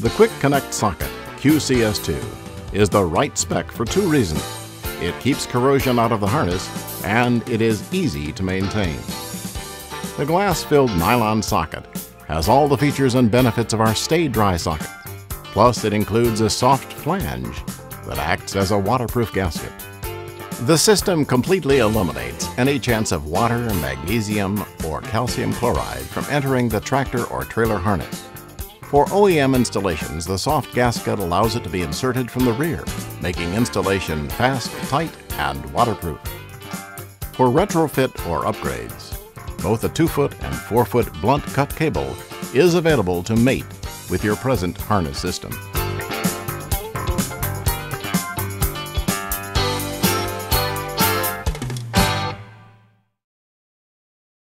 The Quick Connect socket, QCS2, is the right spec for two reasons. It keeps corrosion out of the harness, and it is easy to maintain. The glass-filled nylon socket has all the features and benefits of our Stay Dry socket. Plus, it includes a soft flange that acts as a waterproof gasket. The system completely eliminates any chance of water, magnesium, or calcium chloride from entering the tractor or trailer harness. For OEM installations, the soft gasket allows it to be inserted from the rear, making installation fast, tight, and waterproof. For retrofit or upgrades, both a 2-foot and 4-foot blunt cut cable is available to mate with your present harness system.